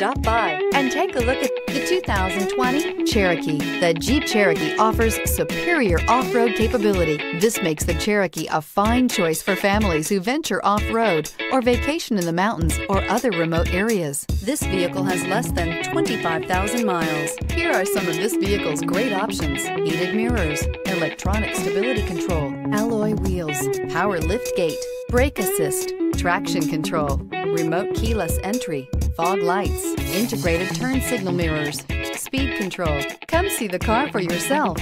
Stop by and take a look at the 2020 Cherokee. The Jeep Cherokee offers superior off-road capability. This makes the Cherokee a fine choice for families who venture off-road or vacation in the mountains or other remote areas. This vehicle has less than 25,000 miles. Here are some of this vehicle's great options. Heated mirrors, electronic stability control, alloy wheels, power lift gate, brake assist, traction control, remote keyless entry, fog lights, integrated turn signal mirrors, speed control. Come see the car for yourself.